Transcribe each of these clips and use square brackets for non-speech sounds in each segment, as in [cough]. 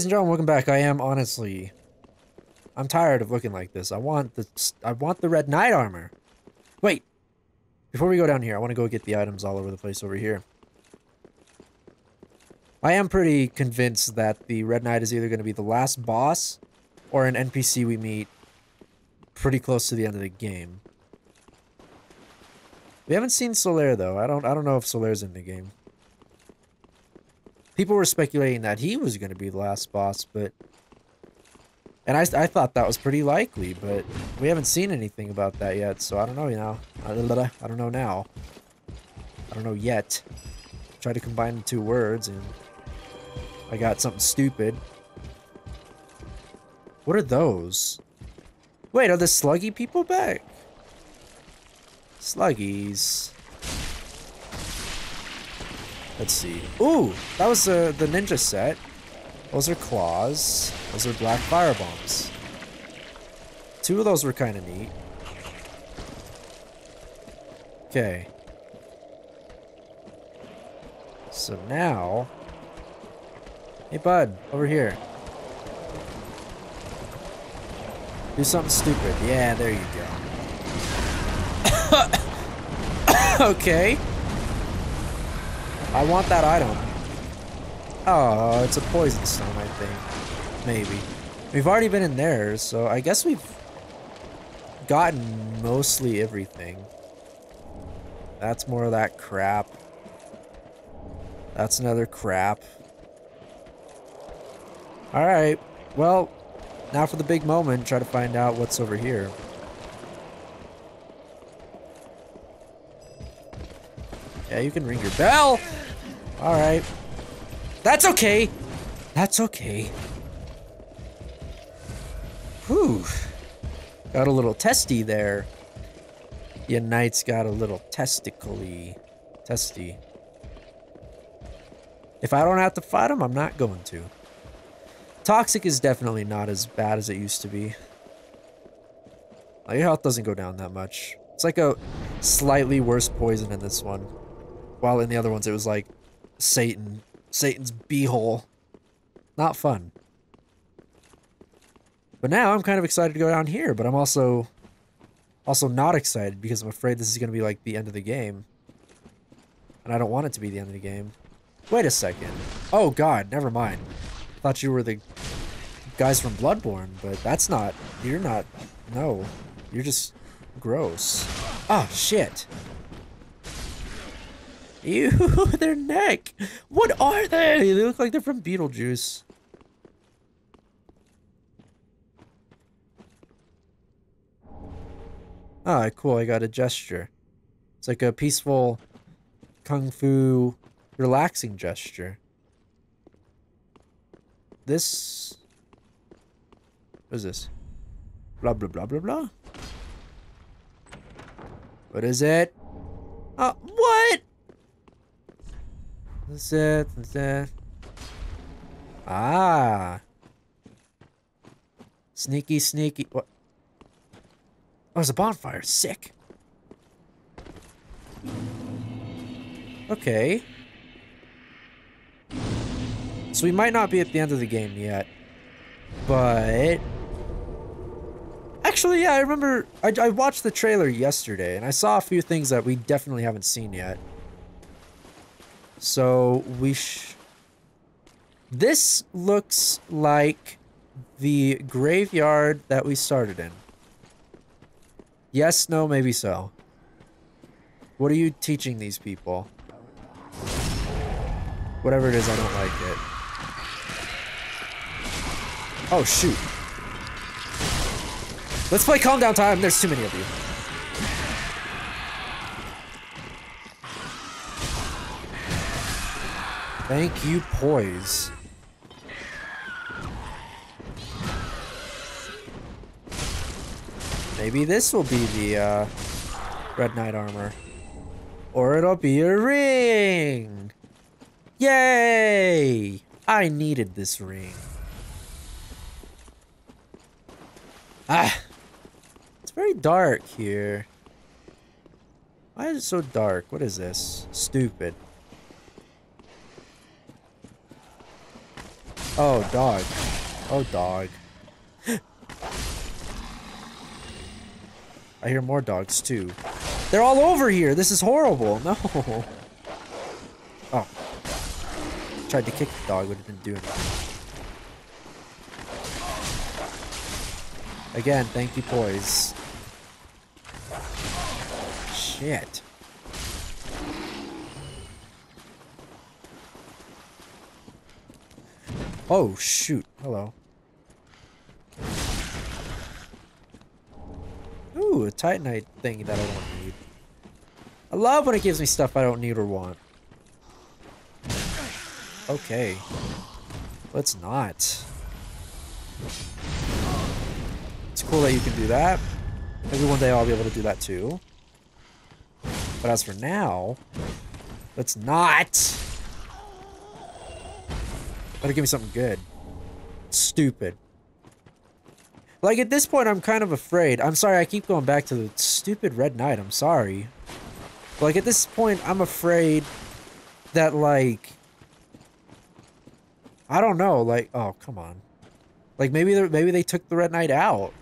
ladies and gentlemen, welcome back. I am honestly, I'm tired of looking like this. I want the, I want the red knight armor. Wait, before we go down here, I want to go get the items all over the place over here. I am pretty convinced that the red knight is either going to be the last boss or an NPC we meet pretty close to the end of the game. We haven't seen Solaire though. I don't I don't know if Solaire's in the game. People were speculating that he was going to be the last boss, but and I, I thought that was pretty likely, but we haven't seen anything about that yet, so I don't know, you know. I don't know now. I don't know yet. Try to combine the two words, and I got something stupid. What are those? Wait, are the sluggy people back? Sluggies. Let's see. Ooh, that was uh, the ninja set. Those are claws. Those are black fire bombs. Two of those were kind of neat. Okay. So now... Hey, bud, over here. Do something stupid. Yeah, there you go. [coughs] okay. I want that item. Oh, it's a poison stone, I think. Maybe. We've already been in there, so I guess we've gotten mostly everything. That's more of that crap. That's another crap. Alright, well, now for the big moment, try to find out what's over here. Yeah, you can ring your bell! Alright. That's okay. That's okay. Whew. Got a little testy there. Your knight's got a little testically testy. If I don't have to fight him, I'm not going to. Toxic is definitely not as bad as it used to be. your health doesn't go down that much. It's like a slightly worse poison in this one. While in the other ones it was like Satan. Satan's beehole. Not fun. But now I'm kind of excited to go down here, but I'm also also not excited because I'm afraid this is going to be like the end of the game. And I don't want it to be the end of the game. Wait a second. Oh god, never mind. Thought you were the guys from Bloodborne, but that's not... You're not... No. You're just gross. Oh, shit. Ew, [laughs] their neck. What are they? They look like they're from Beetlejuice. Ah, cool. I got a gesture. It's like a peaceful kung fu relaxing gesture. This... What is this? Blah, blah, blah, blah, blah. What is it? Uh, what? That's it. That's it. Ah. Sneaky, sneaky. What? Oh, it's a bonfire. Sick. Okay. So we might not be at the end of the game yet. But... Actually, yeah, I remember... I, I watched the trailer yesterday, and I saw a few things that we definitely haven't seen yet. So we sh This looks like the graveyard that we started in. Yes, no, maybe so. What are you teaching these people? Whatever it is, I don't like it. Oh, shoot. Let's play calm down time. There's too many of you. Thank you, Poise. Maybe this will be the uh, Red Knight armor. Or it'll be a ring! Yay! I needed this ring. Ah! It's very dark here. Why is it so dark? What is this? Stupid. Oh, dog. Oh, dog. I hear more dogs, too. They're all over here! This is horrible! No! Oh. Tried to kick the dog, but it didn't do anything. Again, thank you, poise. Shit. Oh, shoot. Hello. Ooh, a Titanite thing that I don't need. I love when it gives me stuff I don't need or want. Okay. Let's not. It's cool that you can do that. Maybe one day I'll be able to do that too. But as for now, let's not. Better give me something good. Stupid. Like, at this point, I'm kind of afraid. I'm sorry, I keep going back to the stupid Red Knight. I'm sorry. Like, at this point, I'm afraid that, like... I don't know, like... Oh, come on. Like, maybe, maybe they took the Red Knight out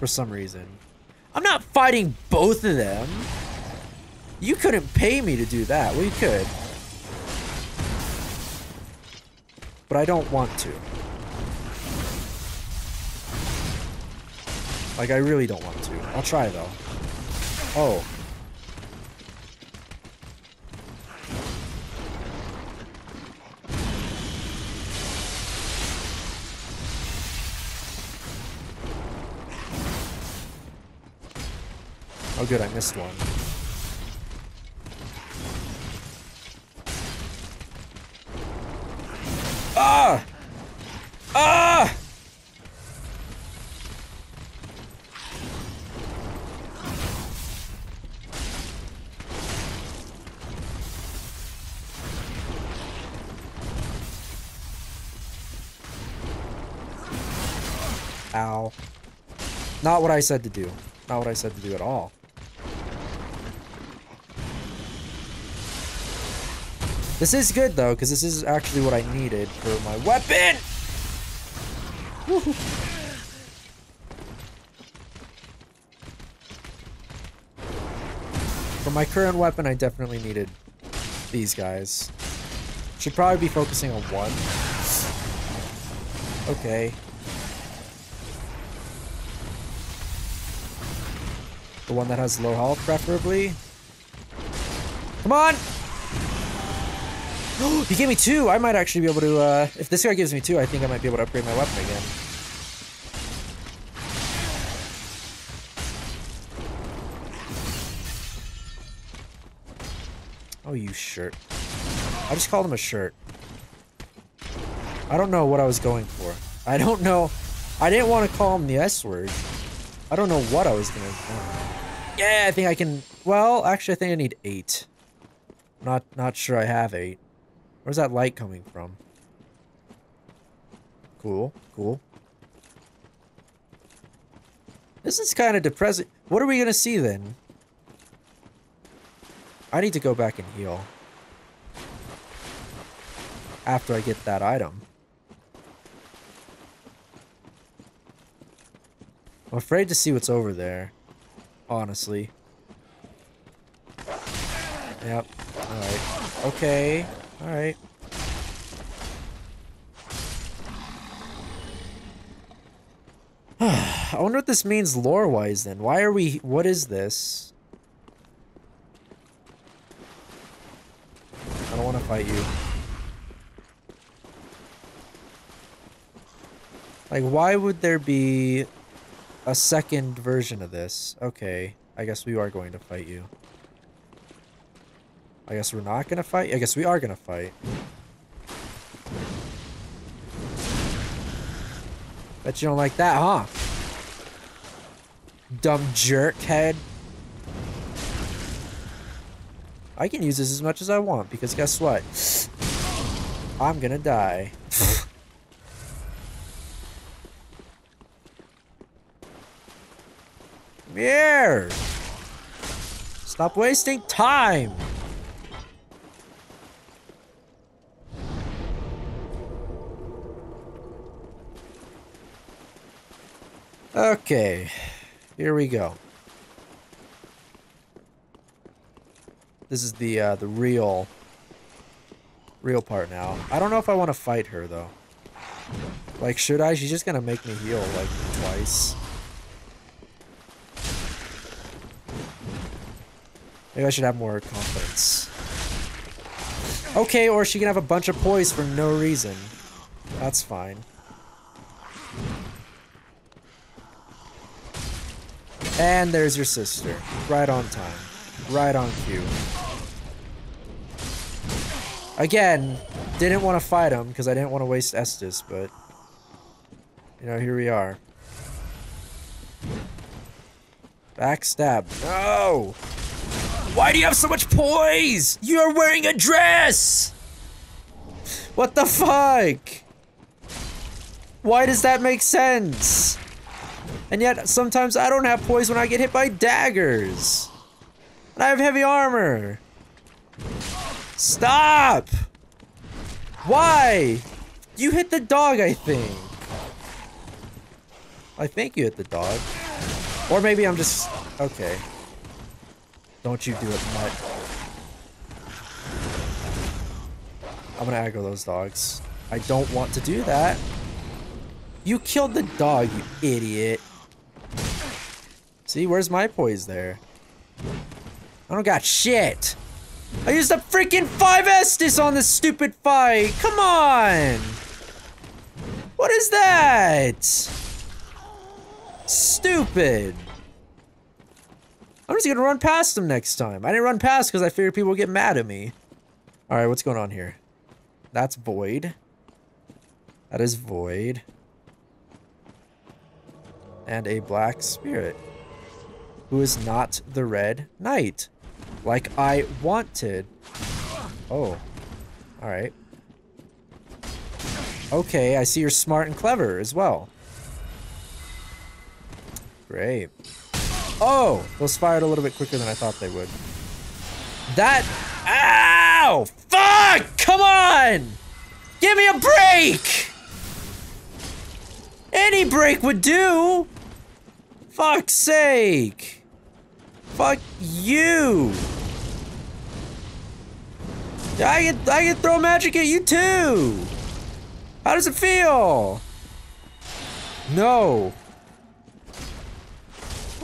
for some reason. I'm not fighting both of them. You couldn't pay me to do that. Well, you could. But I don't want to. Like, I really don't want to. I'll try, though. Oh. Oh good, I missed one. Not what I said to do. Not what I said to do at all. This is good though, because this is actually what I needed for my weapon! For my current weapon, I definitely needed these guys. Should probably be focusing on one. Okay. The one that has low health, preferably. Come on! [gasps] he gave me two! I might actually be able to, uh... If this guy gives me two, I think I might be able to upgrade my weapon again. Oh, you shirt. I just called him a shirt. I don't know what I was going for. I don't know. I didn't want to call him the S word. I don't know what I was gonna. Yeah, I think I can. Well, actually, I think I need eight. Not, not sure I have eight. Where's that light coming from? Cool, cool. This is kind of depressing. What are we gonna see then? I need to go back and heal. After I get that item. I'm afraid to see what's over there. Honestly. Yep. Alright. Okay. Alright. [sighs] I wonder what this means lore-wise then. Why are we... What is this? I don't want to fight you. Like, why would there be a second version of this. Okay, I guess we are going to fight you. I guess we're not going to fight? I guess we are going to fight. Bet you don't like that, huh? Dumb jerk head. I can use this as much as I want because guess what? I'm gonna die. Here! Stop wasting time! Okay, here we go. This is the uh, the real real part now. I don't know if I want to fight her though. Like, should I? She's just gonna make me heal like twice. Maybe I should have more confidence. Okay, or she can have a bunch of poise for no reason. That's fine. And there's your sister. Right on time. Right on cue. Again, didn't want to fight him because I didn't want to waste Estus, but... You know, here we are. Backstab. No! Why do you have so much poise? You're wearing a dress! What the fuck? Why does that make sense? And yet, sometimes I don't have poise when I get hit by daggers. And I have heavy armor. Stop! Why? You hit the dog, I think. I think you hit the dog. Or maybe I'm just... Okay. Don't you do it, mutt. I'm gonna aggro those dogs. I don't want to do that. You killed the dog, you idiot. See, where's my poise there? I don't got shit. I used a freaking 5 Estus on this stupid fight. Come on. What is that? Stupid. I'm just gonna run past them next time. I didn't run past because I figured people would get mad at me. Alright, what's going on here? That's Void. That is Void. And a Black Spirit. Who is not the Red Knight. Like I wanted. Oh. Alright. Okay, I see you're smart and clever as well. Great. Oh! Those fired a little bit quicker than I thought they would. That... Ow! Fuck! Come on! Give me a break! Any break would do! Fuck's sake! Fuck you! I can, I can throw magic at you too! How does it feel? No.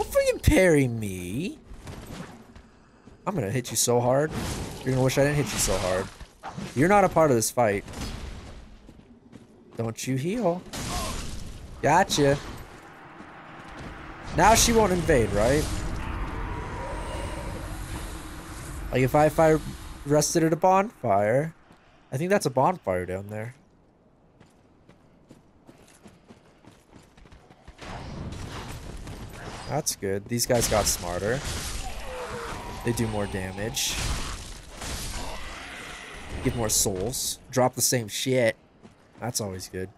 Don't freaking parry me. I'm gonna hit you so hard. You're gonna wish I didn't hit you so hard. You're not a part of this fight. Don't you heal. Gotcha. Now she won't invade, right? Like if I I rested at a bonfire, I think that's a bonfire down there. That's good. These guys got smarter. They do more damage. Give more souls. Drop the same shit. That's always good.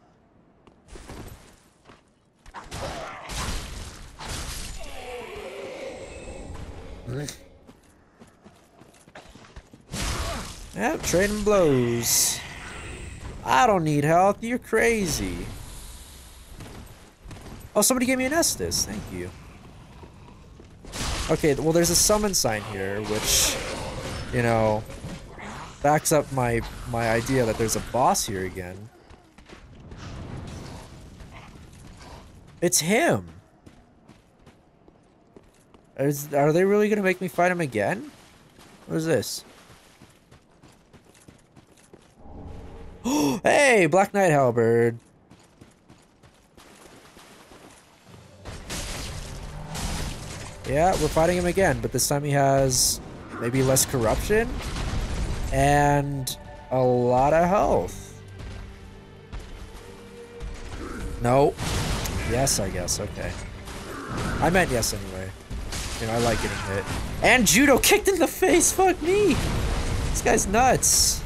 [laughs] Yep, trading blows. I don't need health. You're crazy. Oh, somebody gave me an Estus. Thank you. Okay, well, there's a summon sign here, which, you know, backs up my my idea that there's a boss here again. It's him. Is, are they really gonna make me fight him again? What is this? [gasps] hey, Black Knight Halberd. Yeah, we're fighting him again, but this time he has maybe less corruption and a lot of health. No. Yes, I guess. Okay. I meant yes anyway. You know, I like getting hit. And judo kicked in the face. Fuck me. This guy's nuts.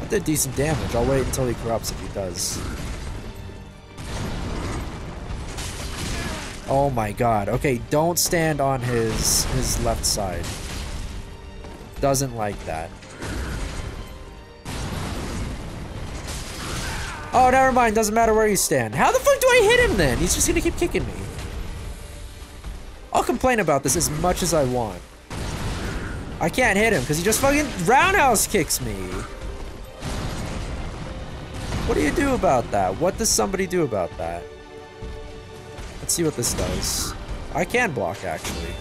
I did decent damage. I'll wait until he corrupts if he does. Oh my god. Okay, don't stand on his his left side. Doesn't like that. Oh, never mind. Doesn't matter where you stand. How the fuck do I hit him then? He's just gonna keep kicking me. I'll complain about this as much as I want. I can't hit him because he just fucking roundhouse kicks me. What do you do about that? What does somebody do about that? Let's see what this does. I can block, actually.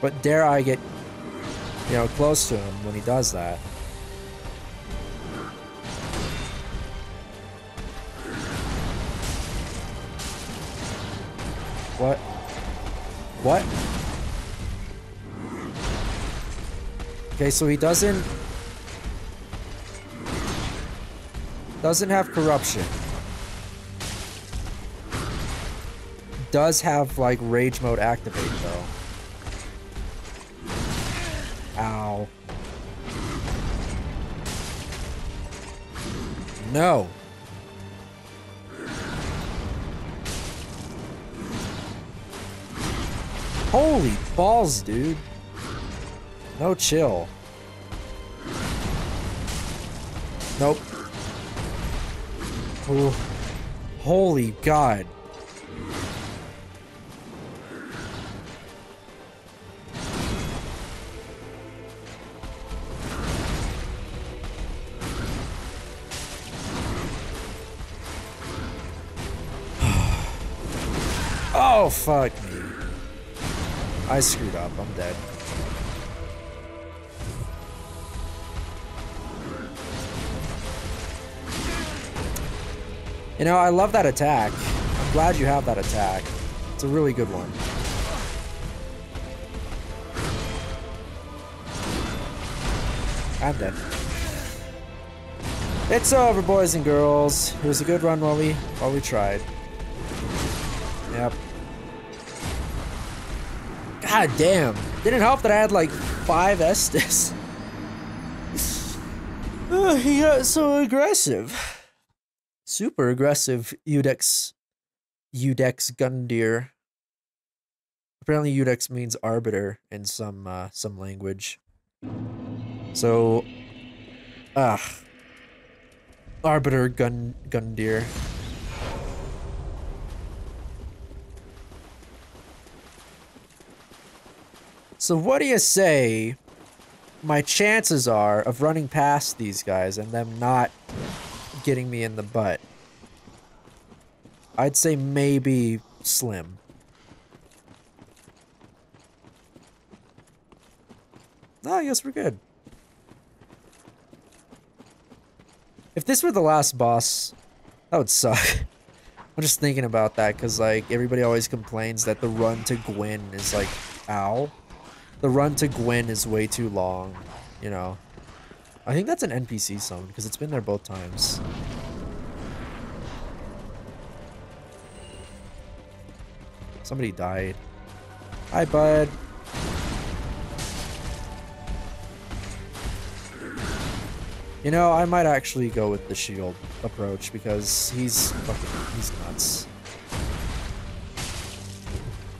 But dare I get, you know, close to him when he does that? What? What? Okay, so he doesn't... Doesn't have corruption. Does have, like, rage mode activate, though. Ow. No. Holy balls, dude. No chill. Nope. Ooh. Holy God. Oh, fuck me. I screwed up. I'm dead. You know, I love that attack. I'm glad you have that attack. It's a really good one. I'm dead. It's over, boys and girls. It was a good run while we while we tried. Yep. God damn. Didn't help that I had like five Estus. oh, [laughs] he got so aggressive. Super aggressive Udex. Iudex Gundyr. Apparently Iudex means arbiter in some uh, some language. So ah Arbiter Gun Gundyr. So what do you say my chances are of running past these guys and them not getting me in the butt? I'd say maybe slim. Oh, I guess we're good. If this were the last boss, that would suck. [laughs] I'm just thinking about that because, like, everybody always complains that the run to Gwyn is, like, ow. The run to Gwyn is way too long, you know. I think that's an NPC summon because it's been there both times. Somebody died. Hi, bud. You know, I might actually go with the shield approach because he's fucking, he's nuts.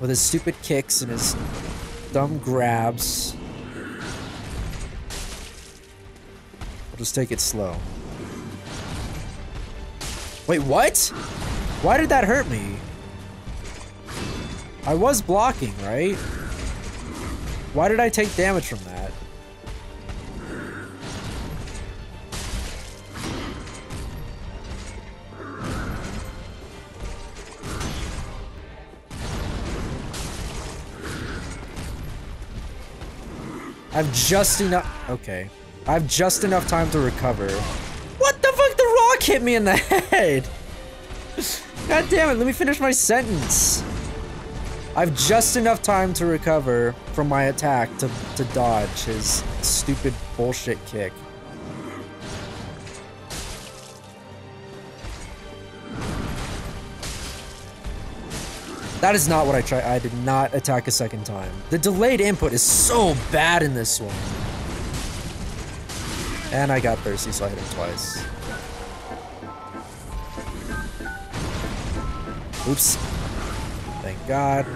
With his stupid kicks and his dumb grabs. I'll just take it slow. Wait, what? Why did that hurt me? I was blocking, right? Why did I take damage from that? I've just enough- okay. I have just enough time to recover. What the fuck? The rock hit me in the [laughs] head! God damn it, let me finish my sentence. I've just enough time to recover from my attack to, to dodge his stupid bullshit kick. That is not what I tried. I did not attack a second time. The delayed input is so bad in this one. And I got thirsty, so I hit him twice. Oops. Thank God.